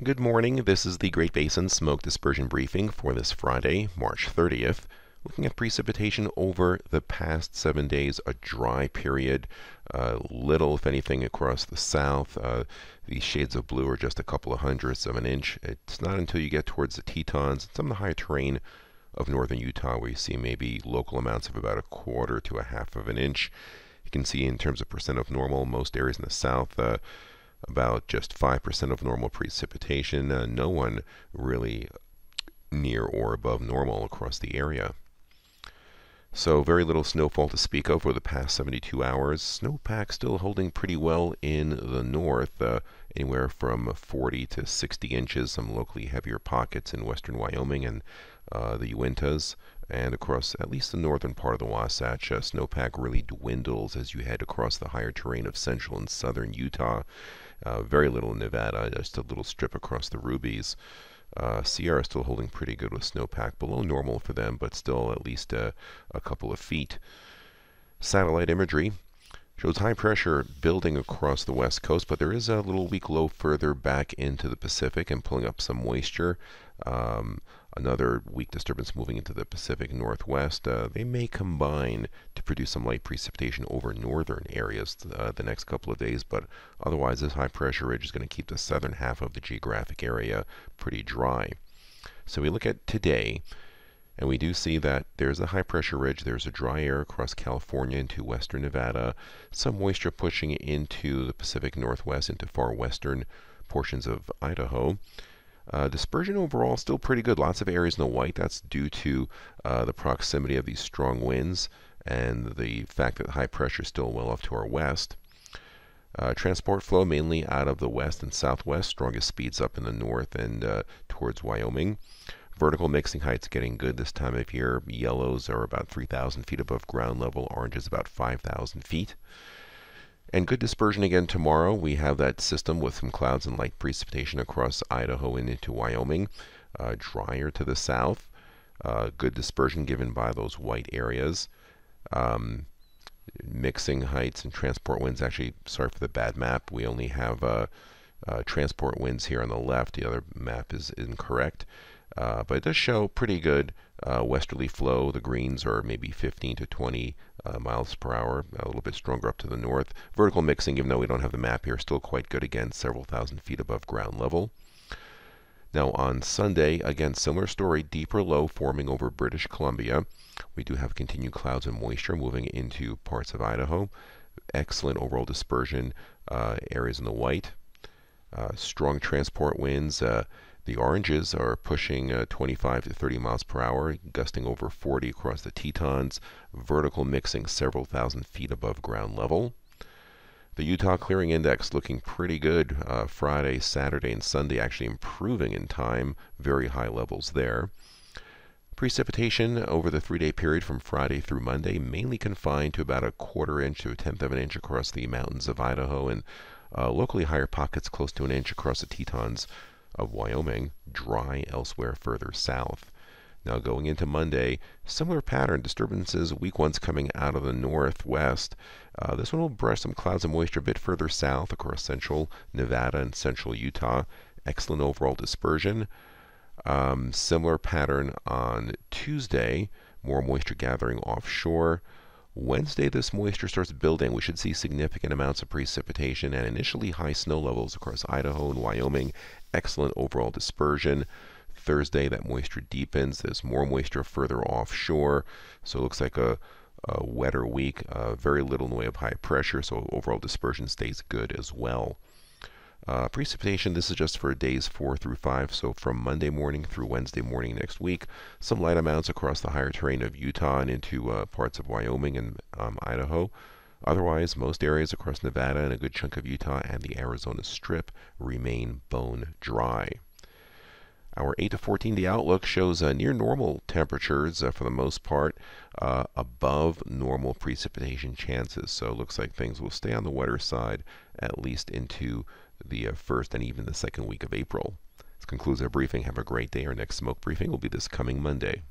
Good morning. This is the Great Basin Smoke Dispersion Briefing for this Friday, March 30th. Looking at precipitation over the past seven days, a dry period, uh, little, if anything, across the south. Uh, these shades of blue are just a couple of hundredths of an inch. It's not until you get towards the Tetons and some of the higher terrain of northern Utah where you see maybe local amounts of about a quarter to a half of an inch. You can see in terms of percent of normal, most areas in the south. Uh, about just 5% of normal precipitation. Uh, no one really near or above normal across the area. So very little snowfall to speak of over the past 72 hours. Snowpack still holding pretty well in the north, uh, anywhere from 40 to 60 inches. Some locally heavier pockets in western Wyoming and uh, the Uintas, and across at least the northern part of the Wasatch. Uh, snowpack really dwindles as you head across the higher terrain of central and southern Utah. Uh, very little in Nevada, just a little strip across the Rubies. Uh, Sierra is still holding pretty good with snowpack, below normal for them, but still at least a, a couple of feet. Satellite imagery shows high pressure building across the west coast, but there is a little weak low further back into the Pacific and pulling up some moisture. Um, another weak disturbance moving into the Pacific Northwest. Uh, they may combine to produce some light precipitation over northern areas uh, the next couple of days, but otherwise, this high pressure ridge is going to keep the southern half of the geographic area pretty dry. So we look at today. And we do see that there's a high pressure ridge, there's a dry air across California into western Nevada, some moisture pushing into the Pacific Northwest into far western portions of Idaho. Uh, dispersion overall still pretty good. Lots of areas in the white. That's due to uh, the proximity of these strong winds and the fact that high pressure is still well off to our west. Uh, transport flow mainly out of the west and southwest. Strongest speeds up in the north and uh, towards Wyoming. Vertical mixing heights getting good this time of year. Yellows are about 3,000 feet above ground level. Oranges about 5,000 feet. And good dispersion again tomorrow. We have that system with some clouds and light precipitation across Idaho and into Wyoming. Uh, drier to the south. Uh, good dispersion given by those white areas. Um, mixing heights and transport winds. Actually, sorry for the bad map. We only have uh, uh transport winds here on the left. The other map is incorrect. Uh, but it does show pretty good uh, westerly flow. The greens are maybe 15 to 20 uh, miles per hour, a little bit stronger up to the north. Vertical mixing, even though we don't have the map here, still quite good again, several thousand feet above ground level. Now on Sunday, again, similar story, deeper low forming over British Columbia. We do have continued clouds and moisture moving into parts of Idaho. Excellent overall dispersion, uh, areas in the white. Uh, strong transport winds. Uh, the oranges are pushing uh, 25 to 30 miles per hour, gusting over 40 across the Tetons, vertical mixing several thousand feet above ground level. The Utah Clearing Index looking pretty good uh, Friday, Saturday, and Sunday, actually improving in time, very high levels there. Precipitation over the three day period from Friday through Monday mainly confined to about a quarter inch to a tenth of an inch across the mountains of Idaho and uh, locally higher pockets close to an inch across the Tetons of Wyoming, dry elsewhere further south. Now going into Monday, similar pattern, disturbances, weak ones coming out of the northwest. Uh, this one will brush some clouds and moisture a bit further south across central Nevada and central Utah. Excellent overall dispersion. Um, similar pattern on Tuesday, more moisture gathering offshore. Wednesday, this moisture starts building. We should see significant amounts of precipitation and initially high snow levels across Idaho and Wyoming. Excellent overall dispersion. Thursday, that moisture deepens. There's more moisture further offshore. So it looks like a, a wetter week. Uh, very little in the way of high pressure, so overall dispersion stays good as well. Uh, precipitation, this is just for days 4 through 5, so from Monday morning through Wednesday morning next week. Some light amounts across the higher terrain of Utah and into uh, parts of Wyoming and um, Idaho. Otherwise, most areas across Nevada and a good chunk of Utah and the Arizona Strip remain bone dry. Our 8 to 14 day outlook shows uh, near normal temperatures uh, for the most part, uh, above normal precipitation chances. So it looks like things will stay on the wetter side at least into the uh, first and even the second week of April. This concludes our briefing. Have a great day. Our next smoke briefing will be this coming Monday.